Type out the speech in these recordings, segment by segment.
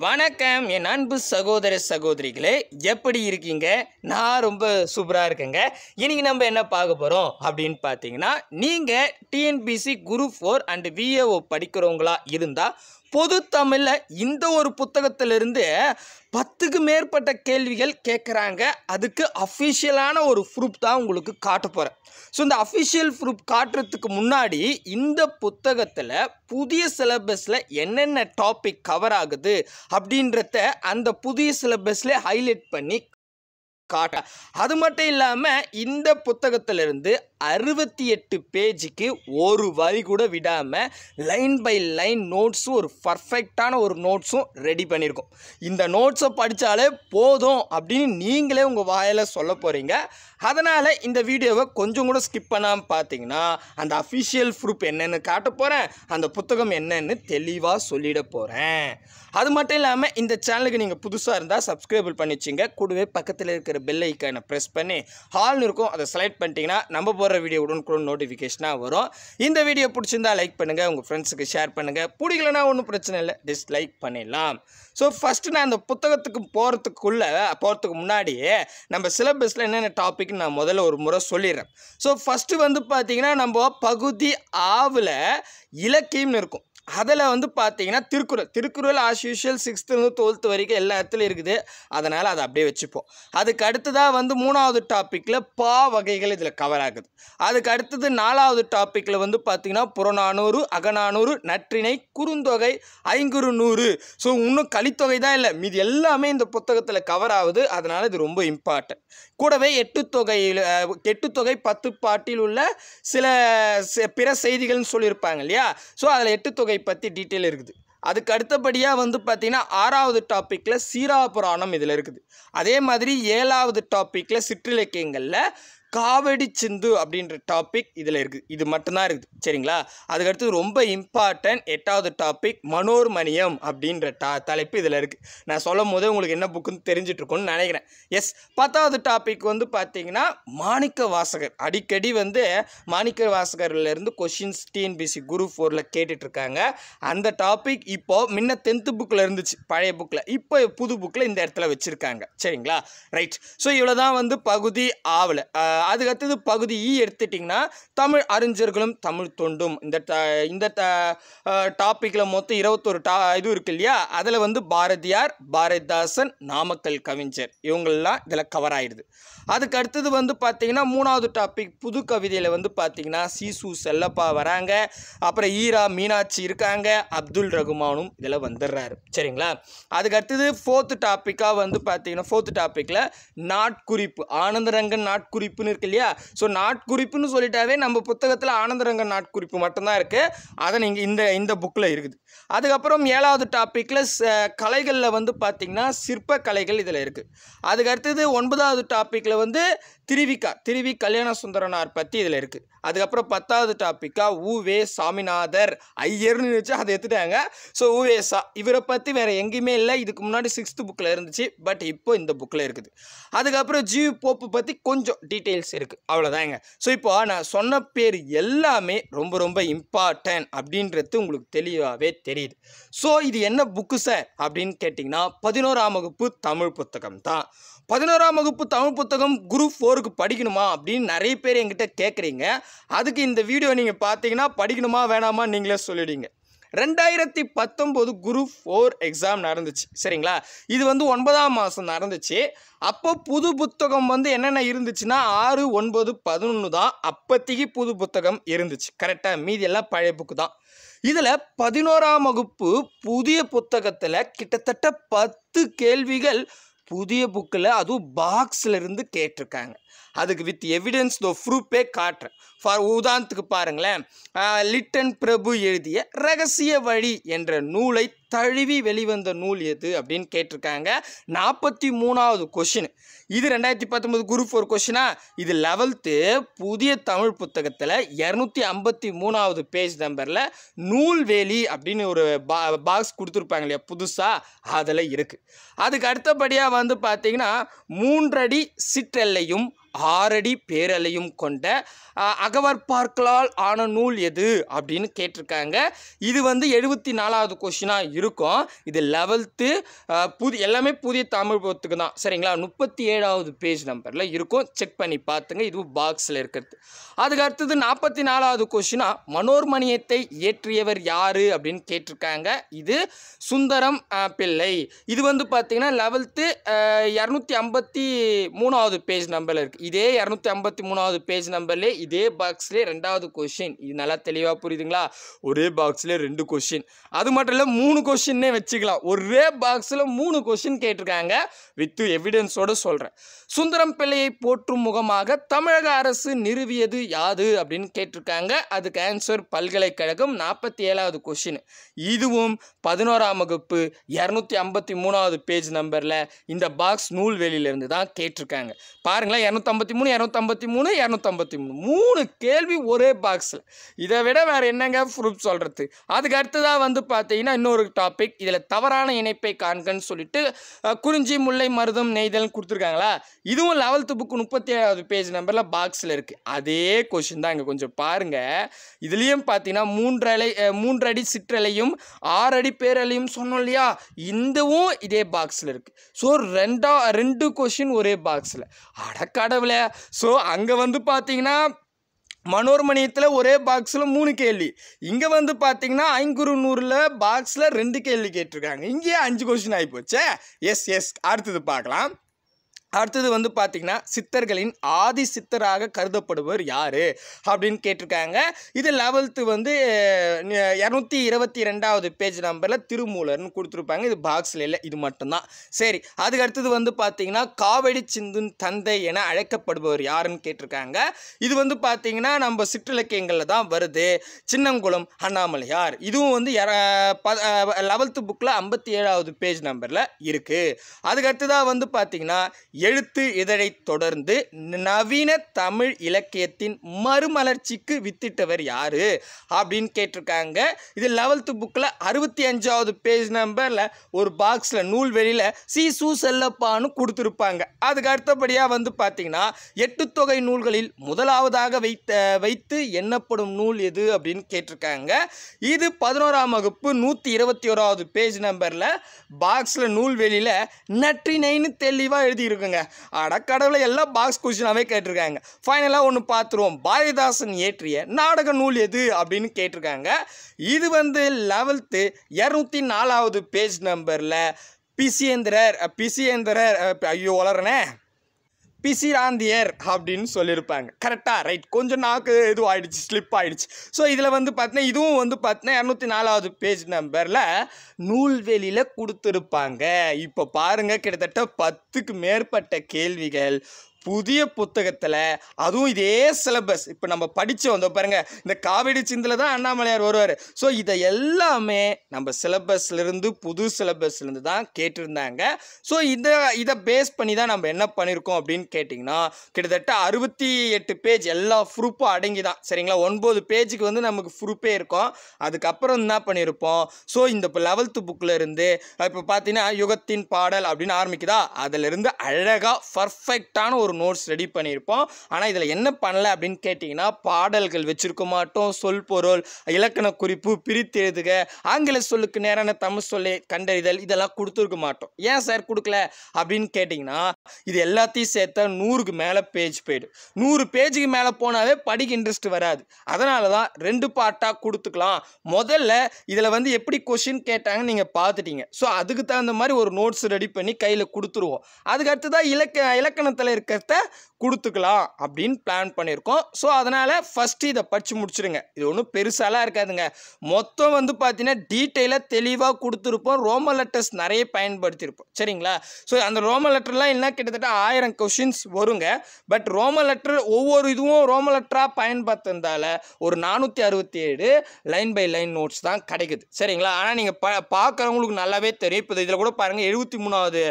வணக்கம் என் அன்பு சகோதர சகோதரிகளே எப்படி இருக்கீங்க? நான் ரொம்ப சூப்பராக இருக்கேங்க. இன்றைக்கி நம்ம என்ன பார்க்க போகிறோம் அப்படின்னு பார்த்தீங்கன்னா நீங்கள் TNPSC group four and VAO படிக்கிறவங்களா இருந்தால் பொது தமிழில் இந்த ஒரு புத்தகத்திலிருந்து பத்துக்கு மேற்பட்ட கேள்விகள் கேட்குறாங்க அதுக்கு அஃபிஷியலான ஒரு ப்ரூஃப் தான் உங்களுக்கு காட்ட போகிறேன் ஸோ இந்த அஃபிஷியல் ப்ரூஃப் காட்டுறதுக்கு முன்னாடி இந்த புத்தகத்தில் புதிய சிலபஸில் என்னென்ன டாபிக் கவர் ஆகுது அப்படின்றத அந்த புதிய சிலபஸில் ஹைலைட் பண்ணி காட்ட. அது மட்டும் இல்லாமல் இந்த புத்தகத்திலிருந்து அறுபத்தி எட்டு பேஜுக்கு ஒரு வரி கூட விடாமல் லைன் பை லைன் நோட்ஸும் ஒரு பர்ஃபெக்டான ஒரு நோட்ஸும் ரெடி பண்ணியிருக்கோம். இந்த நோட்ஸை படித்தாலே போதும் அப்படின்னு நீங்களே உங்கள் வாயில் சொல்ல போகிறீங்க அதனால் இந்த வீடியோவை கொஞ்சம் கூட ஸ்கிப் பண்ணாமல் பார்த்தீங்கன்னா அந்த அஃபிஷியல் ப்ரூஃப் என்னென்னு காட்ட போகிறேன் அந்த புத்தகம் என்னன்னு தெளிவாக சொல்லிட போகிறேன் அது மட்டும் இல்லாமல் இந்த சேனலுக்கு நீங்கள் புதுசாக இருந்தால் சப்ஸ்கிரைபிள் பண்ணி வச்சுங்க கூடவே பக்கத்தில் இருக்கிற பெல் ஐக்கானை ப்ரெஸ் பண்ணி ஹால்னு இருக்கும் அதை செலக்ட் பண்ணிட்டீங்கன்னா நம்ம போடுற வீடியோ உடனுக்குடன் நோட்டிஃபிகேஷனாக வரும். இந்த வீடியோ பிடிச்சிருந்தா லைக் பண்ணுங்கள் உங்கள் ஃப்ரெண்ட்ஸுக்கு ஷேர் பண்ணுங்கள் பிடிக்கலனா ஒன்றும் பிரச்சனை இல்லை டிஸ்லைக் பண்ணிடலாம். ஸோ ஃபஸ்ட்டு நான் அந்த புத்தகத்துக்கு போகிறதுக்குள்ளே போகிறதுக்கு முன்னாடியே நம்ம சிலபஸில் என்னென்ன டாபிக்னு நான் முதல்ல ஒரு முறை சொல்லிடுறேன். ஸோ ஃபஸ்ட்டு வந்து பார்த்தீங்கன்னா நம்ம பகுதி ஆவில் இலக்கியம்னு இருக்கும். அதில் வந்து பார்த்தீங்கன்னா திருக்குறள். திருக்குறள் ஆஸ் யூஷுவல் சிக்ஸ்த்துலேருந்து டுவெல்த்து வரைக்கும் எல்லா இடத்துலையும் இருக்குது. அதனால் அதை அப்படியே வச்சுப்போம். அதுக்கு அடுத்ததாக வந்து மூணாவது டாப்பிக்கில் பா வகைகள் இதில் கவர் ஆகுது. அதுக்கு அடுத்தது நாலாவது டாப்பிக்கில் வந்து பார்த்திங்கன்னா புறநானூறு அகநானூறு நற்றிணை குறுந்தொகை ஐங்குறு நூறு ஸோ இன்னும் கலித்தொகை தான் இல்லை. மீதி எல்லாமே இந்த புத்தகத்தில் கவர் ஆகுது. அதனால் இது ரொம்ப இம்பார்ட்டன்ட் கூடவே எட்டு தொகையில் எட்டு தொகை பத்து பாட்டில் உள்ள சில பிற செய்திகள்னு சொல்லியிருப்பாங்க இல்லையா? ஸோ அதில் எட்டு தொகை பற்றி டீட்டெயில் இருக்குது. அதுக்கு அடுத்தபடியாக வந்து பார்த்திங்கன்னா ஆறாவது டாப்பிக்கில் சீரா புராணம் இதில் இருக்குது. அதே மாதிரி ஏழாவது டாப்பிக்கில் சிற்றிலக்கியங்களில் காவடி சிந்து அப்படின்ற டாபிக் இதில் இருக்குது இது மட்டும்தான் இருக்குது. சரிங்களா? அதுக்கடுத்து ரொம்ப இம்பார்ட்டன்ட் எட்டாவது டாபிக் மனோர்மணியம் அப்படின்ற டா தலைப்பு இதில் இருக்குது நான் சொல்லும் போதே உங்களுக்கு என்ன புக்குன்னு தெரிஞ்சிட்ருக்கோன்னு நினைக்கிறேன். எஸ் பத்தாவது டாபிக் வந்து பார்த்தீங்கன்னா மாணிக்க வாசகர். அடிக்கடி வந்து மாணிக்க வாசகர்லேருந்து கொஷின்ஸ் டிஎன்பிசி குரூப் ஃபோரில் கேட்டுட்ருக்காங்க அந்த டாபிக் இப்போ முன்ன டென்த்து புக்கில் இருந்துச்சு. பழைய புக்கில் இப்போ புது புக்கில் இந்த இடத்துல வச்சுருக்காங்க. சரிங்களா? ரைட் ஸோ இவ்வளோ தான் வந்து பகுதி ஆவலை. அதுக்கு அடுத்தது பகுதி இ எடுத்துட்டிங்கன்னா தமிழ் அறிஞர்களும் தமிழ் தொண்டும். இந்த ட இந்த டாப்பிக்கில் மொத்தம் இருபத்தொரு டா இது இருக்கு இல்லையா? அதில் வந்து பாரதியார் பாரதிதாசன் நாமக்கல் கவிஞர். இவங்கள்லாம் இதில் கவர் ஆயிடுது. அதுக்கு அடுத்தது வந்து பார்த்திங்கன்னா மூணாவது டாபிக் புது கவிதையில் வந்து பார்த்திங்கன்னா சீசு செல்லப்பா வராங்க. அப்புறம் ஈரா மீனாட்சி இருக்காங்க. அப்துல் ரகுமானும் இதில் வந்துடுறாரு சரிங்களா? அதுக்கு அடுத்தது ஃபோர்த்து டாப்பிக்காக வந்து பார்த்தீங்கன்னா ஃபோர்த்து டாப்பிக்கில் நாட்குறிப்பு ஆனந்தரங்கன் நாட்குறிப்புன்னு இருக்கு இல்லையா? ஸோ நாட்குறிப்புன்னு சொல்லிட்டாவே நம்ம புத்தகத்தில் ஆனந்தரங்கன் நாட்குறிப்பு மட்டும்தான் இருக்குது அதை நீங்கள் இந்த இந்த புக்கில் இருக்குது. அதுக்கப்புறம் ஏழாவது டாப்பிக்கில் கலைகளில் வந்து பார்த்திங்கன்னா சிற்ப கலைகள் இதில் இருக்குது அதுக்கு அடுத்தது ஒன்பதாவது டாப்பிக்கில் வந்து திருவிக்கா திருவி கல்யாண சுந்தரனார் பற்றி இதில் இருக்குது அதுக்கப்புறம் பத்தாவது டாப்பிக்காக ஊவே சாமிநாதர் ஐயர்னு வச்சு அதை எடுத்துட்டாங்க. ஸோ உவேசா இவரை பற்றி வேறு எங்கேயுமே இல்லை. இதுக்கு முன்னாடி சிக்ஸ்த்து புக்கில் இருந்துச்சு. பட் இப்போ இந்த புக்கில் இருக்குது. அதுக்கப்புறம் ஜி போப்பு பற்றி கொஞ்சம் டீட்டெயில்ஸ் இருக்குது அவ்வளோதாங்க ஸோ இப்போ நான் சொன்ன பேர் எல்லாமே ரொம்ப ரொம்ப இம்பார்ட்டன்ட் அப்படின்றது உங்களுக்கு தெளிவாகவே தெரியுது. ஸோ இது என்ன புக்கு சார் அப்படின்னு கேட்டிங்கன்னா பதினோராம் வகுப்பு தமிழ் புத்தகம் தான். பதினோராம் வகுப்பு தமிழ் புத்தகம் குரூப் ஃபோருக்கு படிக்கணுமா அப்படின்னு நிறைய பேர் என்கிட்ட கேட்குறீங்க அதுக்கு இந்த வீடியோ நீங்கள் பார்த்தீங்கன்னா படிக்கணுமா வேணாமா நீங்களே சொல்லிடுங்க ரெண்டாயிரத்தி பத்தொம்போது குரூப் ஃபோர் எக்ஸாம் நடந்துச்சு சரிங்களா? இது வந்து ஒன்பதாம் மாதம் நடந்துச்சு. அப்போ புது புத்தகம் வந்து என்னென்ன இருந்துச்சுன்னா ஆறு ஒன்பது பதினொன்று தான் அப்போத்திக்கு புது புத்தகம் இருந்துச்சு. கரெக்டாக மீதி எல்லாம் பழைய புக்கு தான். இதில் பதினோராம் வகுப்பு புதிய புத்தகத்தில் கிட்டத்தட்ட பத்து கேள்விகள் புதிய புக்கில் அதுவும் பாக்ஸில் இருந்து கேட்டிருக்காங்க. அதுக்கு வித் எவிடன்ஸ் தோ ப்ரூப்பே காட்டுறேன். ஃபார் உதாரணத்துக்கு பாருங்களேன். லிட்டன் பிரபு எழுதிய ரகசிய வழி என்ற நூலை தழுவி வெளிவந்த நூல் எது அப்படின்னு கேட்டிருக்காங்க. நாற்பத்தி மூணாவது கொஷின் இது ரெண்டாயிரத்தி பத்தொம்பது குரூப் ஃபோர் கொஷினா இது லெவல்த்து புதிய தமிழ் புத்தகத்தில் இரநூத்தி ஐம்பத்தி மூணாவது பேஜ் நம்பரில் நூல்வேலி அப்படின்னு ஒரு பா பாக்ஸ் கொடுத்துருப்பாங்க இல்லையா? புதுசாக அதில் இருக்குது அதுக்கு அடுத்தபடியாக வந்து பார்த்தீங்கன்னா மூன்றடி சிற்றெல்லையும் ஆறடி பேரலையும் கொண்ட அஹ், அகவற்பார்களால் ஆன நூல் எது? அப்படின்னு கேட்டிருக்காங்க. இது வந்து எழுபத்தி நாலாவது கொஷினாக இருக்கும். இது லெவல்த்து புது எல்லாமே புதிய தமிழ் புத்தகம் தான். சரிங்களா? முப்பத்தி ஏழாவது பேஜ் நம்பரில் இருக்கும். செக் பண்ணி பார்த்துங்க இதுவும் பாக்ஸில் இருக்கிறது அதுக்கு அடுத்தது நாற்பத்தி நாலாவது கொஷினா மனோர்மணியத்தை இயற்றியவர் யார்? அப்படின்னு கேட்டிருக்காங்க. இது சுந்தரம் பிள்ளை. இது வந்து பார்த்திங்கன்னா லெவல்த்து இரநூத்தி ஐம்பத்தி மூணாவது பேஜ் நம்பரில் இருக்குது இதே இரநூத்தி ஐம்பத்தி மூணாவது பேஜ் நம்பர்லேயே இதே பாக்ஸ்லேயே ரெண்டாவது கொஷின் இது நல்லா தெளிவாக புரியுதுங்களா? ஒரே பாக்ஸ்லேயே ரெண்டு கொஷின் அது மட்டும் இல்லை மூணு கொஷின்னே வச்சுக்கலாம். ஒரே பாக்ஸில் மூணு கொஷின் கேட்டிருக்காங்க. வித் எவிடன்ஸோட சொல்கிறேன் சுந்தரம் பிள்ளையை போற்றும் முகமாக தமிழக அரசு நிறுவியது யாது அப்படின்னு கேட்டிருக்காங்க. அதுக்கு ஆன்சர் பல்கலைக்கழகம் நாற்பத்தி ஏழாவது கொஷின் இதுவும் பதினோராம் வகுப்பு இரநூத்தி ஐம்பத்தி மூணாவது பேஜ் நம்பரில் இந்த பாக்ஸ் நூல்வெளியிலேருந்து தான் கேட்டிருக்காங்க. பாருங்களேன் இரநூத்தம்பத்தி மூணு இரநூத்தம்பத்தி மூணு இரநூத்தம்பத்தி மூணு மூணு கேள்வி ஒரே பாக்ஸில் இதை விட வேறு என்னங்க ப்ரூஃப் சொல்கிறது அதுக்கு அடுத்ததாக வந்து பார்த்தீங்கன்னா இன்னொரு டாபிக் இதில் தவறான இணைப்பை காண்கன்னு சொல்லிட்டு குறிஞ்சி முல்லை மருதம் நெய்தல் கொடுத்துருக்காங்களா? இதுவும் லெவல்த்து புக்கு முப்பத்தி ஏழாவது பேஜ் நம்பரில் பாக்ஸில் இருக்குது அதே கொஷின் தான் இங்கே கொஞ்சம் பாருங்கள் இதுலேயும் பார்த்தீங்கன்னா மூன்றலை மூன்றடி சிற்றலையும் ஆறடி பேரலையும் சொன்னோம் இல்லையா? இந்தவும் இதே பாக்ஸில் இருக்குது ஸோ ரெண்டா ரெண்டு கொஷின் ஒரே பாக்ஸில் அடக்கடவுளே ஸோ அங்கே வந்து பார்த்தீங்கன்னா மனோர்மணியத்தில் ஒரே பாக்ஸில் மூணு கேள்வி. இங்கே வந்து பார்த்தீங்கன்னா ஐங்குறு நூறில் பாக்ஸில் ரெண்டு கேள்வி கேட்டிருக்காங்க. இங்கேயே அஞ்சு கொஸ்டின் ஆகிப்போச்சே எஸ் எஸ் அடுத்தது பார்க்கலாம். அடுத்தது வந்து பார்த்தீங்கன்னா சித்தர்களின் ஆதி சித்தராக கருதப்படுவர் யார்? அப்படின்னு கேட்டிருக்காங்க. இது லெவல்த்து வந்து இரநூத்தி இருபத்தி ரெண்டாவது பேஜ் நம்பரில் திருமூலர்னு கொடுத்துருப்பாங்க. இது பாக்ஸில் இல்லை இது மட்டும்தான். சரி அதுக்கு அடுத்தது வந்து பார்த்தீங்கன்னா காவடி சிந்துன் தந்தை என அழைக்கப்படுபவர் யாருன்னு கேட்டிருக்காங்க. இது வந்து பார்த்திங்கன்னா நம்ம சிற்றிலக்கியங்களில் தான் வருது. சின்னங்குளம் அண்ணாமலையார். இதுவும் வந்து லெவல்த்து புக்கில் ஐம்பத்தி ஏழாவது பேஜ் நம்பரில் இருக்குது அதுக்கு அடுத்ததாக வந்து பார்த்திங்கன்னா எழுத்து இதழைத் தொடர்ந்து நவீன தமிழ் இலக்கியத்தின் மறுமலர்ச்சிக்கு வித்திட்டவர் யார்? அப்படின்னு கேட்டிருக்காங்க. இது லெவல்த்து புக்கில் அறுபத்தி அஞ்சாவது பேஜ் நம்பரில் ஒரு பாக்ஸில் நூல் வெளியில் சி. சு. செல்லப்பான்னு கொடுத்துருப்பாங்க. அதுக்கு அடுத்தபடியாக வந்து பார்த்தீங்கன்னா எட்டு தொகை நூல்களில் முதலாவதாக வைத்த வைத்து எண்ணப்படும் நூல் எது அப்படின்னு கேட்டிருக்காங்க. இது பதினோராம் வகுப்பு நூற்றி இருபத்தி ஓராவது பேஜ் நம்பரில் பாக்ஸில் நூல் வெளியில் நற்றினைன்னு தெளிவாக எழுதியிருக்குங்க. அடக்கடவுல எல்லாம் பாக்ஸ் கொஸ்டினாகவே கேட்டிருக்காங்க. ஃபைனலாக ஒன்று பார்த்துருவோம் பாரதிதாசன் இயற்றிய நாடக நூல் எது அப்படின்னு கேட்டிருக்காங்க. இது வந்து லெவல்த்து இரநூத்தி நாலாவது பேஜ் நம்பரில் பிசியேந்திரர் பிசியேந்திரர் ஐயோ வளரனே பிசிராந்தியர் அப்படின்னு சொல்லியிருப்பாங்க. கரெக்டாக ரைட் கொஞ்சம் நாக்கு இதுவும் ஆயிடுச்சு ஸ்லிப் ஆயிடுச்சு. ஸோ இதில் வந்து பார்த்தீங்கன்னா இதுவும் வந்து பார்த்தீங்கன்னா இரநூத்தி நாலாவது பேஜ் நம்பரில் நூல்வெளியில் கொடுத்துருப்பாங்க. இப்போ பாருங்கள் கிட்டத்தட்ட பத்துக்கு மேற்பட்ட கேள்விகள். புதிய புத்தகத்தில் அதுவும் இதே சிலபஸ் இப்போ நம்ம படித்து வந்தோம் பாருங்கள் இந்த காவிடி சிந்தில் தான் அண்ணாமலையார் வருவார். ஸோ இதை எல்லாமே நம்ம சிலபஸ்லேருந்து புது சிலபஸ்லேருந்து தான் கேட்டிருந்தாங்க. ஸோ இதை இதை பேஸ் பண்ணி தான் நம்ம என்ன பண்ணியிருக்கோம் அப்படின்னு கேட்டிங்கன்னா கிட்டத்தட்ட அறுபத்தி எட்டு பேஜ் எல்லா ப்ரூஃபும் அடங்கி தான். சரிங்களா? ஒன்பது பேஜுக்கு வந்து நமக்கு ப்ரூஃபே இருக்கும். அதுக்கப்புறம் என்ன பண்ணியிருப்போம் ஸோ இந்த இப்போ லெவல்த்து புக்கில் இருந்து இப்போ பார்த்தீங்கன்னா யுகத்தின் பாடல் அப்படின்னு ஆரம்பிக்குதா? அதிலிருந்து அழகாக பர்ஃபெக்டான ஒரு நோட்ஸ் ரெடி பண்ணியிருப்போம். ஆனால் இதில் என்ன பண்ணல அப்படின்னு கேட்டிங்கன்னா பாடல்கள் வச்சுருக்க மாட்டோம். சொல் பொருள் இலக்கண குறிப்பு பிரித்து எழுதுக ஆங்கில சொல்லுக்கு நேரான தமிழ் சொல்லை கண்டறிதல் இதெல்லாம் கொடுத்துருக்க மாட்டோம். ஏன் சார் கொடுக்கல? அப்படின்னு கேட்டிங்கன்னா இது எல்லாத்தையும் சேர்த்தா நூறுக்கு மேலே பேஜ் போயிடும். நூறு பேஜுக்கு மேலே போனாவே படிக்க இன்ட்ரெஸ்ட் வராது. அதனால தான் ரெண்டு பார்ட்டாக கொடுத்துக்கலாம். முதல்ல இதில் வந்து எப்படி கொஷின் கேட்டாங்கன்னு நீங்கள் பார்த்துட்டீங்க. ஸோ அதுக்கு தகுந்த மாதிரி ஒரு நோட்ஸ் ரெடி பண்ணி கையில் கொடுத்துருவோம். அதுக்கு அடுத்ததாக இலக்க இலக்கணத்தில் இருக்கிறத கொடுத்துக்கலாம் அப்படின்னு பிளான் பண்ணியிருக்கோம். ஸோ அதனால் ஃபஸ்ட்டு இதை படித்து முடிச்சிடுங்க இது ஒன்றும் பெருசாலாம் இருக்காதுங்க. மொத்தம் வந்து பார்த்தீங்கன்னா டீட்டெயிலாக தெளிவாக கொடுத்துருப்போம். ரோம லெட்டர்ஸ் நிறைய பயன்படுத்தியிருப்போம். சரிங்களா? ஸோ அந்த ரோம லெட்டர்லாம் இல்லைனா கிட்டத்தட்ட ஆயிரம் கொஷின்ஸ் வருங்க. பட் ரோம லெட்டர் ஒவ்வொரு இதுவும் ரோம லெட்டராக பயன்படுத்துறதால ஒரு நானூற்றி அறுபத்தி ஏழு லைன் பை லைன் நோட்ஸ் தான் கிடைக்குது. சரிங்களா? ஆனால் நீங்கள் ப பார்க்குறவங்களுக்கு நல்லாவே தெரியும். இப்போ இதில் கூட பாருங்கள் எழுபத்தி மூணாவது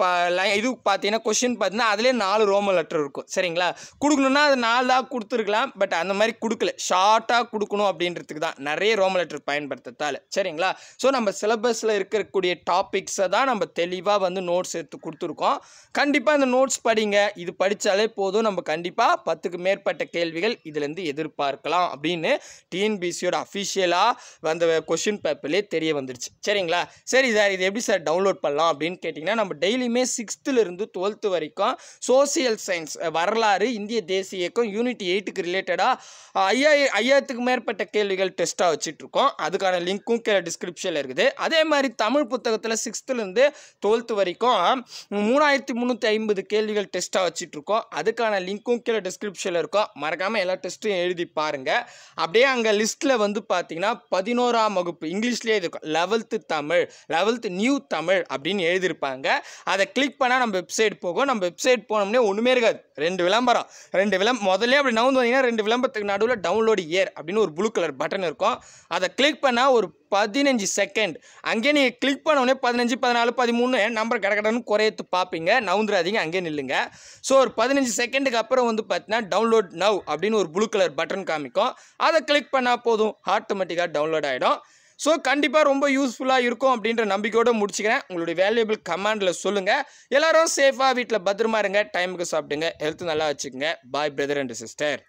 ப இது பார்த்தீங்கன்னா கொஷின் பார்த்தீங்கன்னா அதிலே நாலு ரோம லெட்டர் இருக்கும். சரிங்களா? கொடுக்கணுன்னா அது நாலாக கொடுத்துருக்கலாம். பட் அந்த மாதிரி கொடுக்கல. ஷார்ட்டாக கொடுக்கணும் அப்படின்றதுக்கு தான் நிறைய ரோம லெட்டர் பயன்படுத்தத்தால் சரிங்களா? ஸோ நம்ம சிலபஸில் இருக்கக்கூடிய டாபிக்ஸை தான் நம்ம தெளிவாக வந்து நோட்ஸ் எடுத்து கொடுத்துருக்கோம். கண்டிப்பாக இந்த நோட்ஸ் படிங்க. இது படித்தாலே போதும். நம்ம கண்டிப்பாக பத்துக்கு மேற்பட்ட கேள்விகள் இதுலேருந்து எதிர்பார்க்கலாம் அப்படின்னு டிஎன்பிசியோட அஃபிஷியலாக வந்த கொஷின் பேப்பர்லேயே தெரிய வந்துருச்சு. சரிங்களா? சரி சார் இது எப்படி சார் டவுன்லோட் பண்ணலாம் அப்படின்னு கேட்டிங்கன்னா நம்ம டெய்லியுமே சிக்ஸ்த்துலேருந்து டுவெல்த்து வரைக்கும் சோசியல் சயின்ஸ் வரலாறு இந்திய தேசிய இயக்கம் யூனிட் எயிட்டுக்கு ரிலேட்டடாக ஐயாயிரம் ஐயாயிரத்துக்கு மேற்பட்ட கேள்விகள் டெஸ்ட்டாக வச்சுட்ருக்கோம். அதுக்கான லிங்க்கும் கீழே டிஸ்கிரிப்ஷனில் இருக்குது. அதே மாதிரி தமிழ் புத்தகத்தில் சிக்ஸ்த்துலேருந்து டுவெல்த்து வரைக்கும் மூணாயிரத்தி முந்நூற்றி ஐம்பது கேள்விகள் டெஸ்ட்டாக வச்சுட்ருக்கோம். அதுக்கான லிங்க்கும் கீழே டிஸ்கிரிப்ஷனில் இருக்கும். மறக்காமல் எல்லா டெஸ்ட்டும் எழுதி பாருங்கள் அப்படியே அங்கே லிஸ்ட்டில் வந்து பார்த்தீங்கன்னா பதினோராம் வகுப்பு இங்கிலீஷ்லேயே இருக்கும். Eleventh Tamil eleventh new Tamil அப்படின்னு எழுதியிருப்பாங்க. அதை கிளிக் பண்ணால் நம்ம வெப்சைட் போகும். நம்ம வெப்சைட் போனோம்னே ஒன்றுமே இருக்காது. ரெண்டு விளம்பரம். ரெண்டு விளம் முதல்ல அப்படி நவுந்து வந்தீங்கன்னா ரெண்டு விளம்பரத்துக்கு நடுவில் டவுன்லோடு ஏர் அப்படின்னு ஒரு ப்ளூ கலர் பட்டன் இருக்கும். அதை கிளிக் பண்ணால் ஒரு பதினஞ்சு செகண்ட் அங்கே நீங்கள் கிளிக் பண்ண உடனே பதினஞ்சு பதினாலு பதிமூணு நம்பர் கடக்கடன்னு குறையத்து பார்ப்பீங்க. நவுந்துடாதீங்க அங்கேயே நில்லுங்க. ஸோ ஒரு பதினஞ்சு செகண்டுக்கு அப்புறம் வந்து பார்த்தீங்கன்னா டவுன்லோட் நவ் அப்படின்னு ஒரு ப்ளூ கலர் பட்டன் காமிக்கும். அதை கிளிக் பண்ணால் போதும். ஆட்டோமேட்டிக்காக டவுன்லோட் ஆகிடும் ஸோ கண்டிப்பாக ரொம்ப யூஸ்ஃபுல்லாக இருக்கும் அப்படின்ற நம்பிக்கையோடு முடிச்சுக்கிறேன். உங்களுடைய வேல்யூபிள் கமாண்டில் சொல்லுங்கள் எல்லாரும் சேஃபாக வீட்டில் பத்திரமா இருங்க. டைமுக்கு சாப்பிடுங்க. ஹெல்த் நல்லா வச்சுக்கோங்க. பாய் பிரதர் அண்ட் சிஸ்டர்